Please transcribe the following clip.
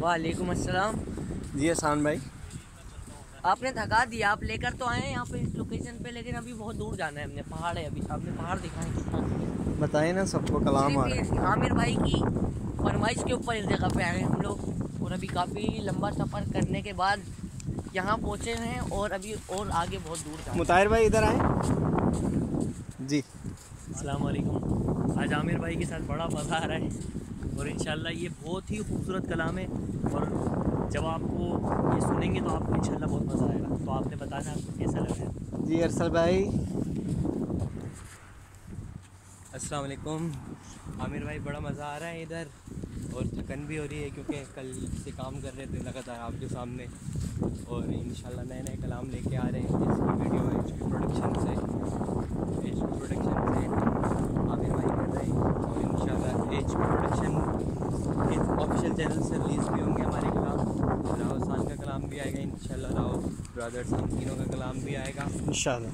वालेकुम अस्सलाम। जी एहसान भाई। आपने थका दिया आप लेकर तो आए हैं यहाँ पे इस लोकेशन पे लेकिन अभी बहुत दूर जाना है हमने। पहाड़ है अभी आपने पहाड़ दिखाए कितना बताइए ना सबको कलाम आ रहा है। आमिर भाई की फरमाइश के ऊपर इस जगह पे आए हैं हम लोग। और अभी काफ़ी लंबा सफ़र करने के बाद यहाँ पहुँचे हैं और अभी और आगे बहुत दूर। मुताहिर भाई इधर आए। जी। अस्सलाम वालेकुम आज आमिर भाई के साथ बड़ा मज़ा आ रहा है और इंशाल्लाह ये बहुत ही खूबसूरत कलाम है और जब आपको ये सुनेंगे तो आपको इंशाल्लाह बहुत मज़ा आएगा। तो आपने बताना आपको कैसा लग? रहा है जी अरसल भाई। अस्सलाम वालेकुम आमिर भाई बड़ा मज़ा आ रहा है इधर और थकन भी हो रही है क्योंकि कल से काम कर रहे थे लगातार आपके सामने और इंशाल्लाह नए नए कलाम लेके आ रहे हैं। इसकी वीडियो एच पी प्रोडक्शन से एच पी प्रोडक्शन से आमिर भाई कर रहे हैं और इंशाल्लाह प्रोडक्शन ऑफिशियल चैनल से रिलीज़ भी होंगे हमारे कलाम। राहुल खान का कलाम भी आएगा इन राव ब्रदर्स इन तीनों का कलाम भी आएगा। इन इंशाल्लाह।